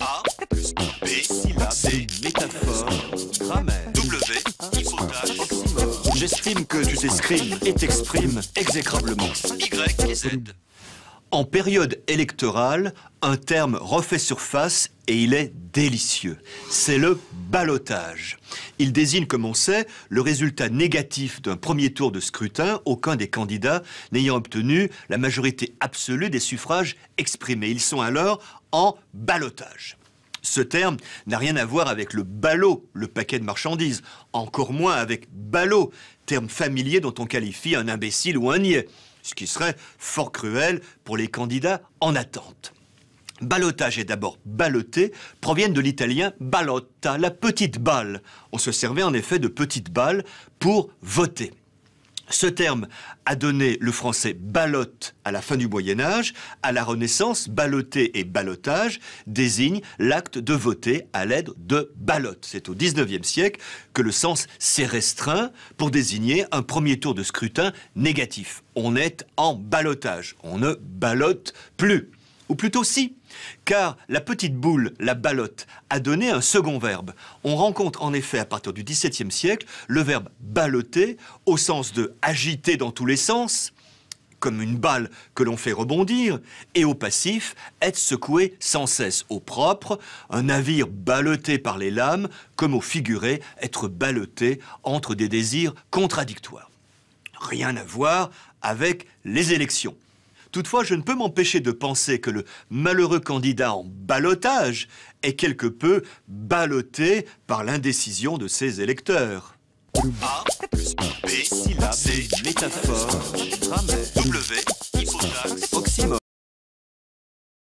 A plus B syllabes C métaphore grammaire W hypothèse oxymore J'estime que tu t'exprimes et t'exprimes exécrablement. Y et Z En période électorale, un terme refait surface et il est délicieux. C'est le ballottage. Il désigne, comme on sait, le résultat négatif d'un premier tour de scrutin, aucun des candidats n'ayant obtenu la majorité absolue des suffrages exprimés. Ils sont alors en ballottage. Ce terme n'a rien à voir avec le ballot, le paquet de marchandises, encore moins avec ballot, terme familier dont on qualifie un imbécile ou un niais, ce qui serait fort cruel pour les candidats en attente. Ballotage et d'abord balloter proviennent de l'italien ballotta, la petite balle. On se servait en effet de petite balle pour voter. Ce terme a donné le français ballotte à la fin du Moyen Âge. À la Renaissance, balloter et ballottage désignent l'acte de voter à l'aide de ballotte. C'est au XIXe siècle que le sens s'est restreint pour désigner un premier tour de scrutin négatif. On est en ballottage, on ne ballotte plus. Ou plutôt si, car la petite boule, la ballotte, a donné un second verbe. On rencontre en effet à partir du XVIIe siècle le verbe balloter au sens de agiter dans tous les sens, comme une balle que l'on fait rebondir, et au passif, être secoué sans cesse, au propre, un navire ballotté par les lames, comme au figuré, être ballotté entre des désirs contradictoires. Rien à voir avec les élections. Toutefois, je ne peux m'empêcher de penser que le malheureux candidat en ballottage est quelque peu ballotté par l'indécision de ses électeurs. A plus B syllabes C métaphore